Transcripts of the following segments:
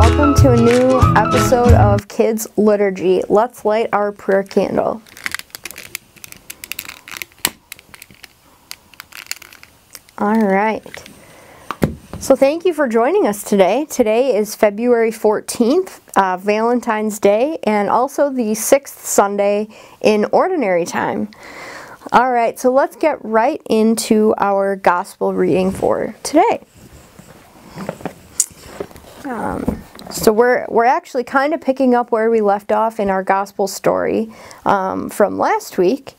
Welcome to a new episode of Kids Liturgy. Let's light our prayer candle. All right. So, thank you for joining us today. Today is February 14th, uh, Valentine's Day, and also the sixth Sunday in Ordinary Time. All right, so let's get right into our gospel reading for today. Um, so we're we're actually kind of picking up where we left off in our gospel story um, from last week.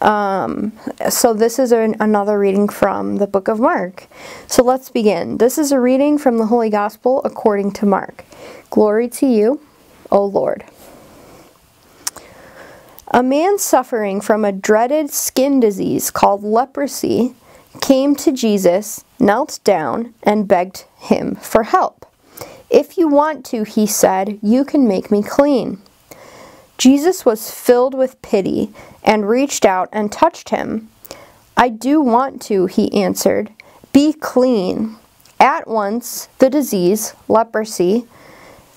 Um, so this is an, another reading from the book of Mark. So let's begin. This is a reading from the Holy Gospel according to Mark. Glory to you, O Lord. A man suffering from a dreaded skin disease called leprosy came to Jesus, knelt down, and begged him for help. If you want to, he said, you can make me clean. Jesus was filled with pity and reached out and touched him. I do want to, he answered. Be clean. At once, the disease, leprosy,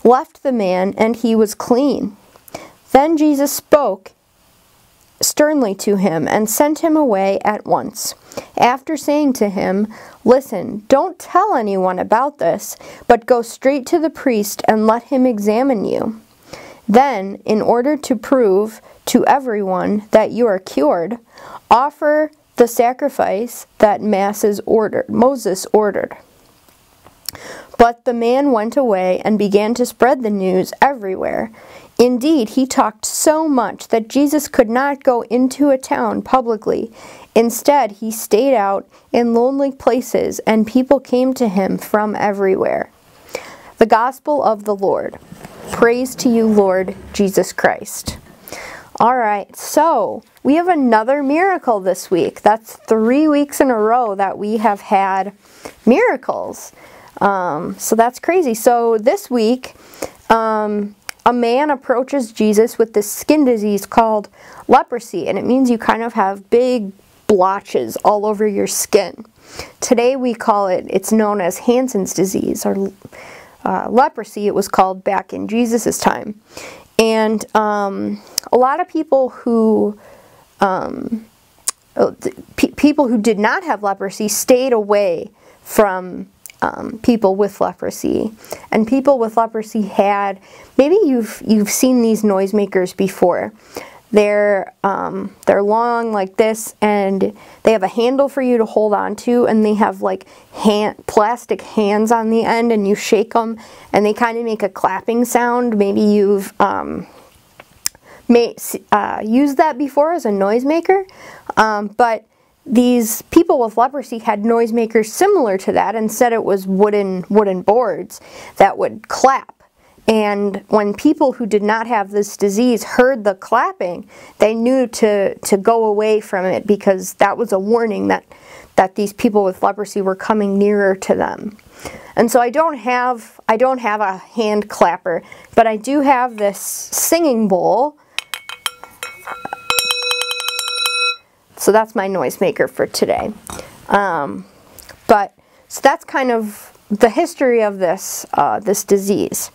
left the man and he was clean. Then Jesus spoke sternly to him and sent him away at once. After saying to him, Listen, don't tell anyone about this, but go straight to the priest and let him examine you. Then, in order to prove to everyone that you are cured, offer the sacrifice that Masses ordered, Moses ordered. But the man went away and began to spread the news everywhere. Indeed, he talked so much that Jesus could not go into a town publicly. Instead, he stayed out in lonely places, and people came to him from everywhere. The Gospel of the Lord. Praise to you, Lord Jesus Christ. All right, so we have another miracle this week. That's three weeks in a row that we have had miracles. Um, so that's crazy. So this week, um, a man approaches Jesus with this skin disease called leprosy, and it means you kind of have big blotches all over your skin. Today we call it, it's known as Hansen's disease or uh, leprosy, it was called back in Jesus' time. And um, a lot of people who, um, uh, people who did not have leprosy stayed away from um, people with leprosy. And people with leprosy had, maybe you've, you've seen these noisemakers before. They're, um, they're long like this and they have a handle for you to hold on to and they have like hand, plastic hands on the end and you shake them and they kind of make a clapping sound. Maybe you've um, may, uh, used that before as a noisemaker, um, but these people with leprosy had noisemakers similar to that. Instead, it was wooden wooden boards that would clap. And when people who did not have this disease heard the clapping, they knew to, to go away from it because that was a warning that, that these people with leprosy were coming nearer to them. And so I don't have I don't have a hand clapper, but I do have this singing bowl So that's my noisemaker for today. Um, but so that's kind of the history of this uh, this disease.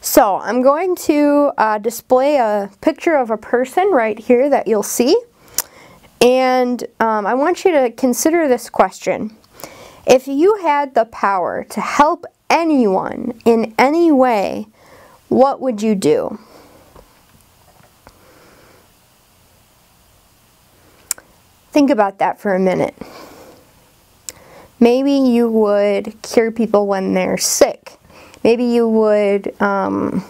So I'm going to uh, display a picture of a person right here that you'll see. And um, I want you to consider this question. If you had the power to help anyone in any way, what would you do? Think about that for a minute. Maybe you would cure people when they're sick. Maybe you would um,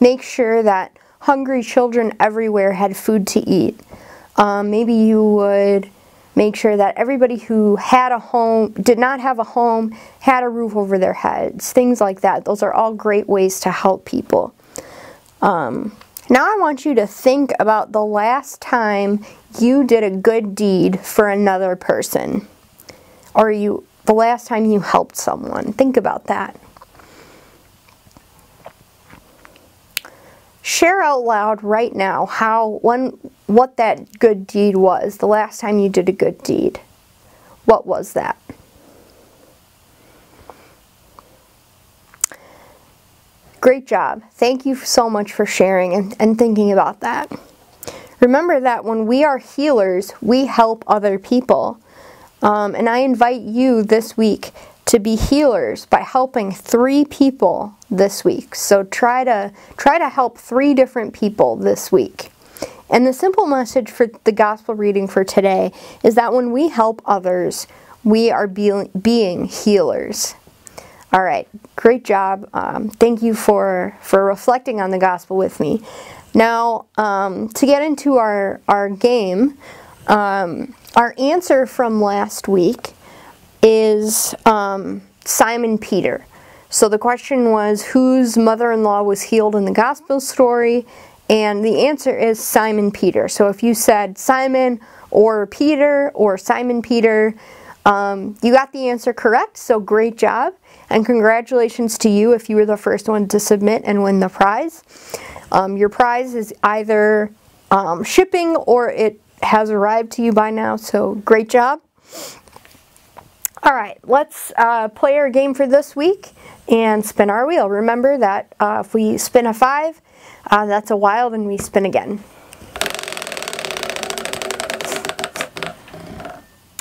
make sure that hungry children everywhere had food to eat. Um, maybe you would make sure that everybody who had a home, did not have a home, had a roof over their heads, things like that. Those are all great ways to help people. Um, now I want you to think about the last time you did a good deed for another person. Or you the last time you helped someone. Think about that. Share out loud right now how one what that good deed was. The last time you did a good deed. What was that? Great job. Thank you so much for sharing and, and thinking about that. Remember that when we are healers, we help other people. Um, and I invite you this week to be healers by helping three people this week. So try to try to help three different people this week. And the simple message for the gospel reading for today is that when we help others, we are be being healers. All right, great job. Um, thank you for, for reflecting on the gospel with me. Now, um, to get into our, our game, um, our answer from last week is um, Simon Peter. So the question was whose mother in law was healed in the gospel story? And the answer is Simon Peter. So if you said Simon or Peter or Simon Peter, um, you got the answer correct, so great job. And congratulations to you if you were the first one to submit and win the prize. Um, your prize is either um, shipping or it has arrived to you by now, so great job. All right, let's uh, play our game for this week and spin our wheel. Remember that uh, if we spin a five, uh, that's a wild and we spin again.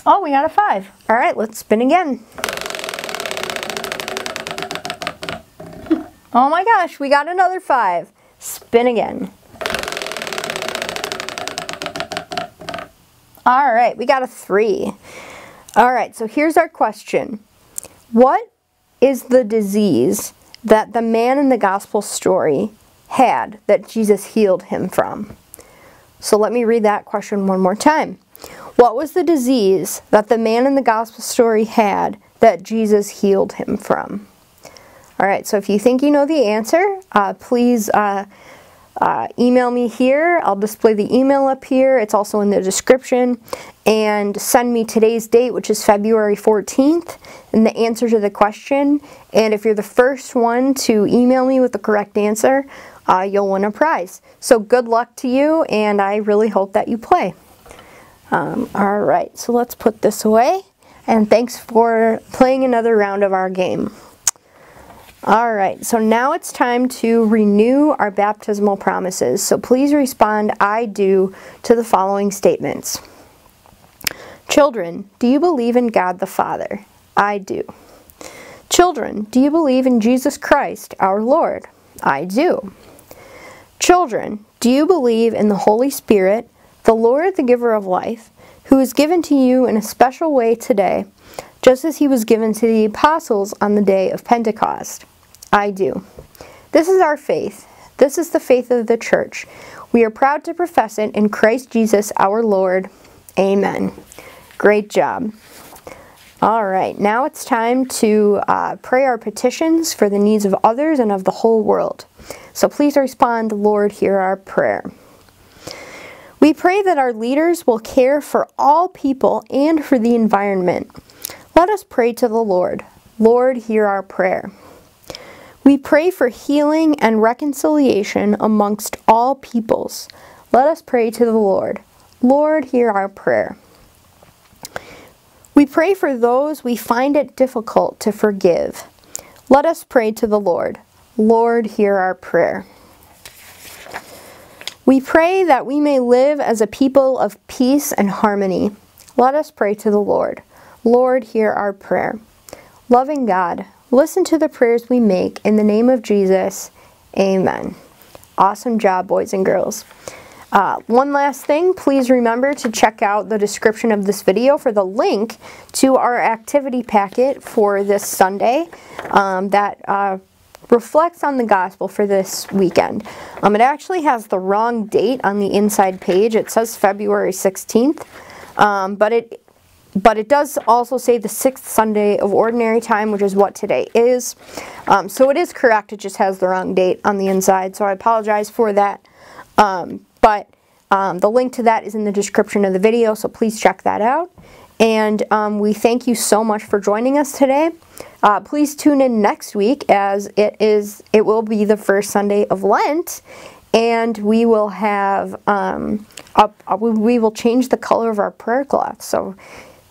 Oh, we got a five. All right, let's spin again. Oh my gosh, we got another five. Spin again. All right, we got a three. All right, so here's our question. What is the disease that the man in the gospel story had that Jesus healed him from? So let me read that question one more time. What was the disease that the man in the gospel story had that Jesus healed him from? All right, so if you think you know the answer, uh, please uh, uh, email me here. I'll display the email up here. It's also in the description. And send me today's date, which is February 14th, and the answer to the question. And if you're the first one to email me with the correct answer, uh, you'll win a prize. So good luck to you, and I really hope that you play. Um, all right, so let's put this away. And thanks for playing another round of our game. All right, so now it's time to renew our baptismal promises. So please respond, I do, to the following statements. Children, do you believe in God the Father? I do. Children, do you believe in Jesus Christ, our Lord? I do. Children, do you believe in the Holy Spirit, the Lord, the giver of life, who is given to you in a special way today, just as he was given to the apostles on the day of Pentecost. I do. This is our faith. This is the faith of the church. We are proud to profess it in Christ Jesus our Lord. Amen. Great job. All right, now it's time to uh, pray our petitions for the needs of others and of the whole world. So please respond, Lord, hear our prayer. We pray that our leaders will care for all people and for the environment. Let us pray to the Lord. Lord, hear our prayer. We pray for healing and reconciliation amongst all peoples. Let us pray to the Lord. Lord, hear our prayer. We pray for those we find it difficult to forgive. Let us pray to the Lord. Lord, hear our prayer. We pray that we may live as a people of peace and harmony. Let us pray to the Lord. Lord, hear our prayer. Loving God, listen to the prayers we make. In the name of Jesus, amen. Awesome job, boys and girls. Uh, one last thing, please remember to check out the description of this video for the link to our activity packet for this Sunday um, that uh, reflects on the gospel for this weekend. Um, it actually has the wrong date on the inside page. It says February 16th, um, but it but it does also say the sixth Sunday of ordinary time, which is what today is. Um, so it is correct, it just has the wrong date on the inside, so I apologize for that. Um, but um, the link to that is in the description of the video, so please check that out. And um, we thank you so much for joining us today. Uh, please tune in next week as it is it will be the first Sunday of Lent, and we will have um, up, we will change the color of our prayer cloth. So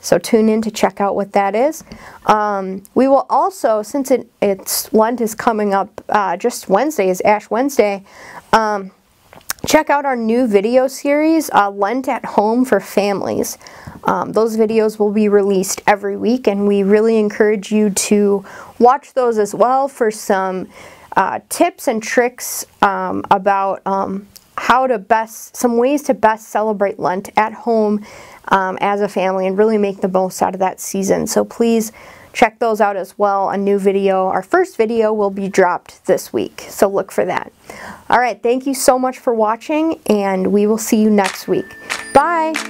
So tune in to check out what that is. Um, we will also, since it, it's Lent is coming up, uh, just Wednesday is Ash Wednesday. Um, check out our new video series, uh, Lent at Home for Families. Um, those videos will be released every week, and we really encourage you to watch those as well for some uh, tips and tricks um, about um, how to best, some ways to best celebrate Lent at home um, as a family and really make the most out of that season. So please check those out as well. A new video, our first video will be dropped this week, so look for that. All right, thank you so much for watching, and we will see you next week. Bye!